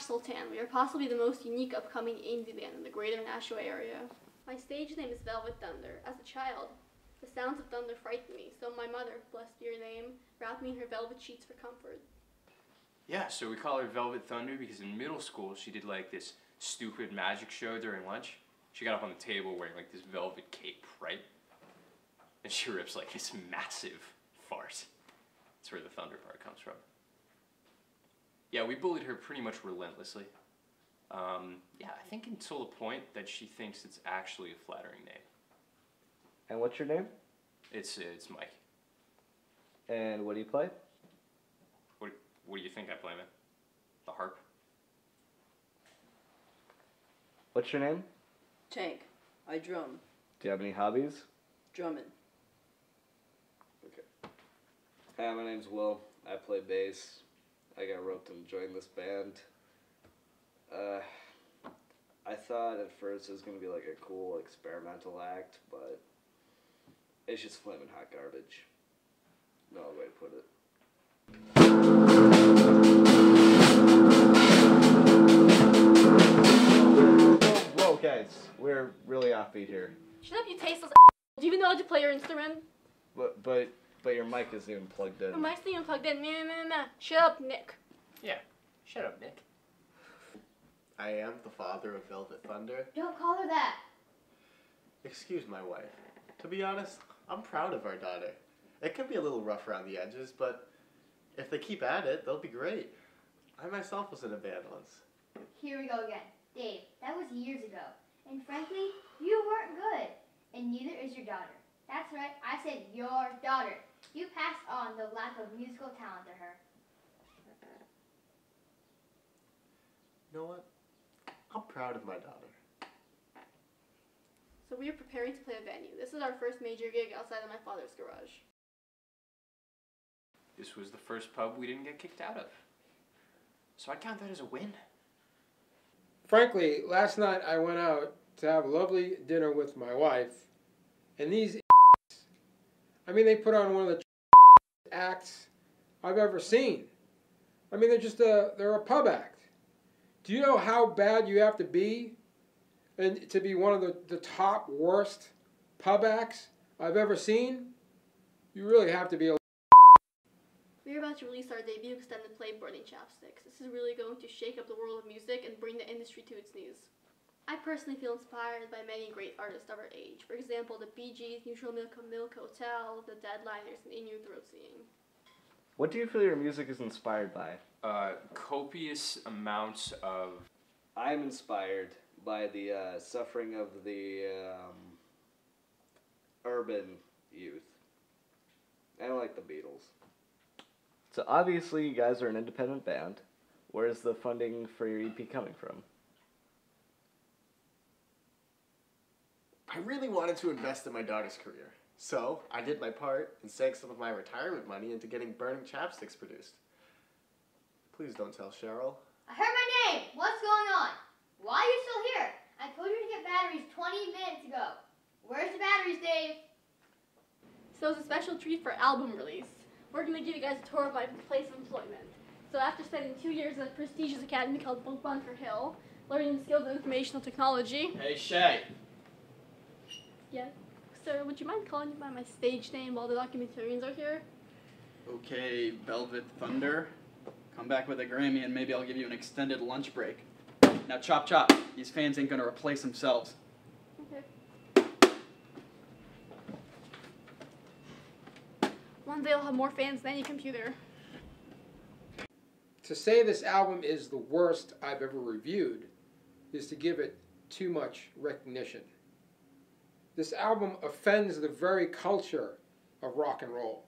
Sultan. We are possibly the most unique upcoming indie band in the greater Nashua area. My stage name is Velvet Thunder. As a child, the sounds of thunder frightened me, so my mother, blessed be her name, wrapped me in her velvet sheets for comfort. Yeah, so we call her Velvet Thunder because in middle school she did like this stupid magic show during lunch. She got up on the table wearing like this velvet cape, right? And she rips like this massive fart. That's where the thunder part comes from. Yeah, we bullied her pretty much relentlessly. Um, yeah, I think until the point that she thinks it's actually a flattering name. And what's your name? It's it's Mike. And what do you play? What what do you think I play, man? The harp. What's your name? Tank. I drum. Do you have any hobbies? Drumming. Okay. Hi, my name's Will. I play bass. I got roped into joining this band. Uh, I thought at first it was gonna be like a cool experimental act, but it's just flaming hot garbage. No way to put it. Whoa, whoa, guys, we're really offbeat here. Shut up, you tasteless Do you even know how to play your instrument? But but but your mic isn't even plugged in. Your mic's not even plugged in. Meh, meh, meh. Shut up, Nick. Yeah. Shut up, Nick. I am the father of Velvet Thunder. Don't call her that. Excuse my wife. To be honest, I'm proud of our daughter. It can be a little rough around the edges, but if they keep at it, they'll be great. I myself was in a band once. Here we go again. Dave, that was years ago. And frankly, you weren't good. And neither is your daughter. That's right, I said your daughter. You passed on the lack of musical talent to her. You know what? I'm proud of my daughter. So we are preparing to play a venue. This is our first major gig outside of my father's garage. This was the first pub we didn't get kicked out of. So I count that as a win. Frankly, last night I went out to have a lovely dinner with my wife, and these I mean, they put on one of the acts I've ever seen. I mean, they're just a they're a pub act. Do you know how bad you have to be and to be one of the, the top worst pub acts I've ever seen? You really have to be a We're about to release our debut extended play, Burning Chapsticks. This is really going to shake up the world of music and bring the industry to its knees. I personally feel inspired by many great artists of our age. For example, the Bee Gees, Neutral Milk, Milk Hotel, the Deadliners, and In Utero Singing. What do you feel your music is inspired by? Uh, copious amounts of. I'm inspired by the uh, suffering of the um, urban youth. I don't like the Beatles. So obviously, you guys are an independent band. Where's the funding for your EP coming from? I really wanted to invest in my daughter's career. So, I did my part and sank some of my retirement money into getting Burning Chapsticks produced. Please don't tell Cheryl. I heard my name. What's going on? Why are you still here? I told you to get batteries 20 minutes ago. Where's the batteries, Dave? So it's a special treat for album release. We're going to give you guys a tour of my place of employment. So after spending two years at a prestigious academy called Bunker Hill, learning the skills of informational technology. Hey, Shay. Yeah. Sir, would you mind calling me by my stage name while the documentarians are here? Okay, Velvet Thunder. Come back with a Grammy and maybe I'll give you an extended lunch break. Now, chop chop. These fans ain't gonna replace themselves. Okay. One day I'll have more fans than any computer. to say this album is the worst I've ever reviewed is to give it too much recognition. This album offends the very culture of rock and roll.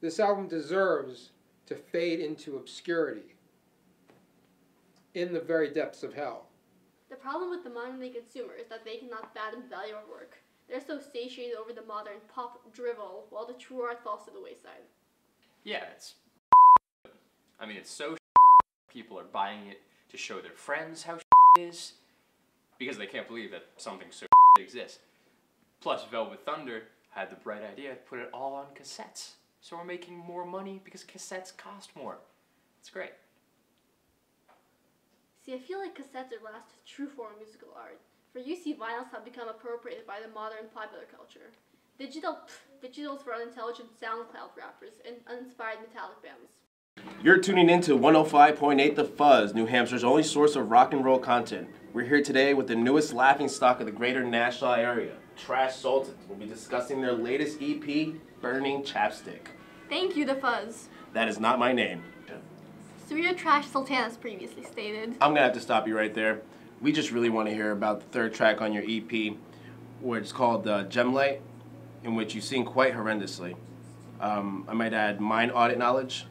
This album deserves to fade into obscurity in the very depths of hell. The problem with the modern day consumer is that they cannot fathom the value of work. They're so satiated over the modern pop drivel, while the true art falls to the wayside. Yeah, it's. I mean, it's so. People are buying it to show their friends how it is because they can't believe that something so exists. Plus, Velvet Thunder had the bright idea to put it all on cassettes. So we're making more money because cassettes cost more. It's great. See, I feel like cassettes are the last true form of musical art. For UC, vinyls have become appropriated by the modern popular culture. Digital, pff, digital's for unintelligent SoundCloud rappers and uninspired metallic bands. You're tuning in to 105.8 The Fuzz, New Hampshire's only source of rock and roll content. We're here today with the newest laughing stock of the greater Nashville area, Trash Sultans. We'll be discussing their latest EP, Burning Chapstick. Thank you, The Fuzz. That is not my name. Surya Trash Sultanas previously stated. I'm gonna have to stop you right there. We just really want to hear about the third track on your EP, where it's called uh, Gemlight, in which you sing quite horrendously. Um, I might add mind audit knowledge.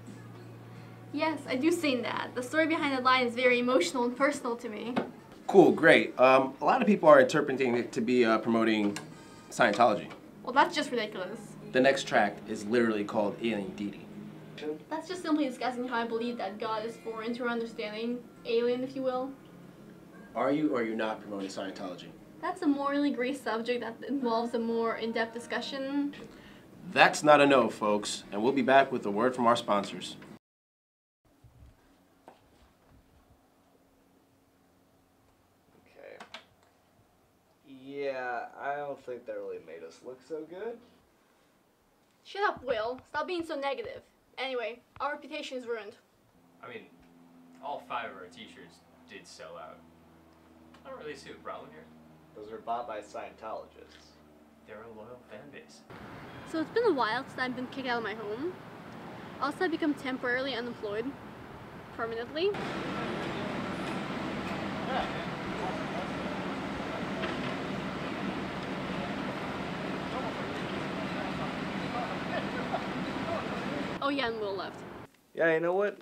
Yes, I do sing that. The story behind the line is very emotional and personal to me. Cool, great. Um, a lot of people are interpreting it to be uh, promoting Scientology. Well, that's just ridiculous. The next track is literally called Alien Deity. That's just simply discussing how I believe that God is foreign to our understanding, alien, if you will. Are you or are you not promoting Scientology? That's a morally gray subject that involves a more in-depth discussion. That's not a no, folks, and we'll be back with a word from our sponsors. Okay. Yeah, I don't think that really made us look so good. Shut up, Will. Stop being so negative. Anyway, our reputation is ruined. I mean, all five of our t-shirts did sell out. I don't really see the problem here. Those are bought by Scientologists. They're a loyal fan base. So it's been a while since I've been kicked out of my home. Also, I've become temporarily unemployed. Permanently. Oh yeah, and Will left. Yeah, you know what?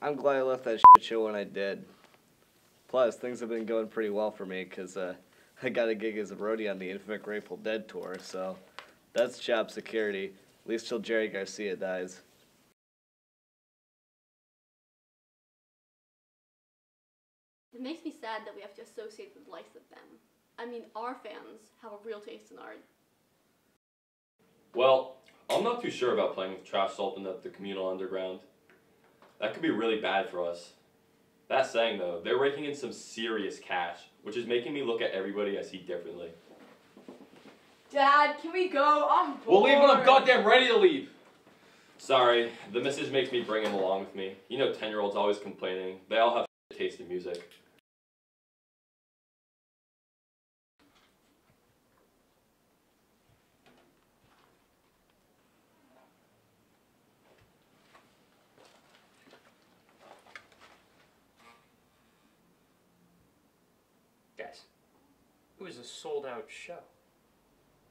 I'm glad I left that shit show when I did. Plus, things have been going pretty well for me because uh, I got a gig as a roadie on the Infamous Grateful Dead tour, so that's job security. At least till Jerry Garcia dies. It makes me sad that we have to associate with the likes of them. I mean, our fans have a real taste in art. Well, I'm not too sure about playing with Trash Sultan at the communal underground. That could be really bad for us. That saying though, they're raking in some serious cash, which is making me look at everybody I see differently. Dad, can we go? I'm bored. We'll leave when I'm goddamn ready to leave. Sorry, the missus makes me bring him along with me. You know, ten year olds always complaining. They all have taste in music. Guys, it was a sold out show.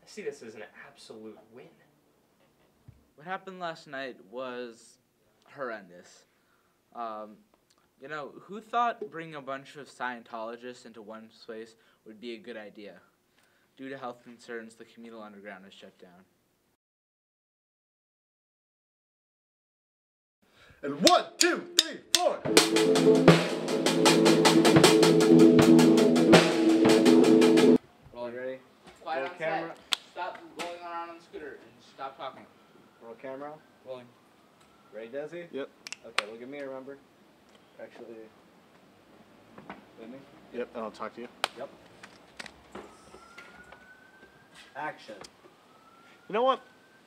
I see this as an absolute win. What happened last night was horrendous. Um, you know, who thought bringing a bunch of Scientologists into one space would be a good idea? Due to health concerns, the communal underground is shut down. And one, two, three, four. Roll camera. Rolling. Ready, Desi? Yep. Okay, look at me, remember? Actually, with me? Yep, and I'll talk to you. Yep. Action. You know what?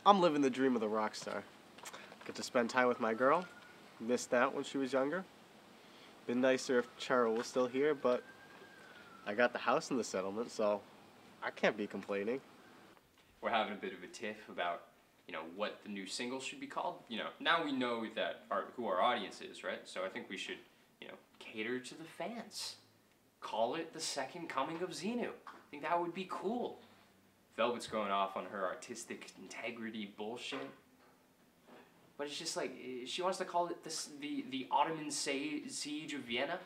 I'm living the dream of the rock star. Get to spend time with my girl. Missed that when she was younger. Been nicer if Cheryl was still here, but I got the house in the settlement, so I can't be complaining. We're having a bit of a tiff about, you know, what the new single should be called. You know, now we know that our who our audience is, right? So I think we should, you know, cater to the fans. Call it the second coming of Xenu. I think that would be cool. Velvet's going off on her artistic integrity bullshit. But it's just like eh, she wants to call it this, the the Ottoman siege of Vienna.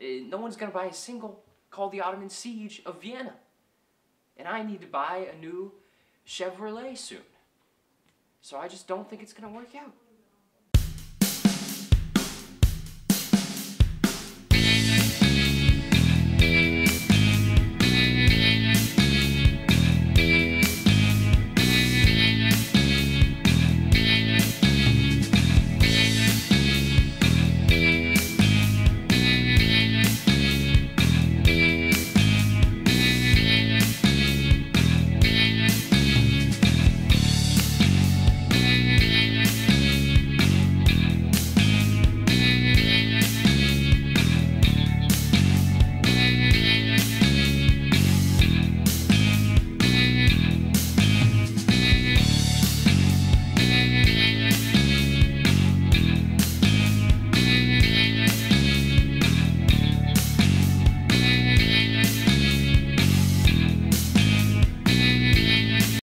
Eh, no one's gonna buy a single called the Ottoman siege of Vienna, and I need to buy a new Chevrolet soon. So I just don't think it's gonna work out.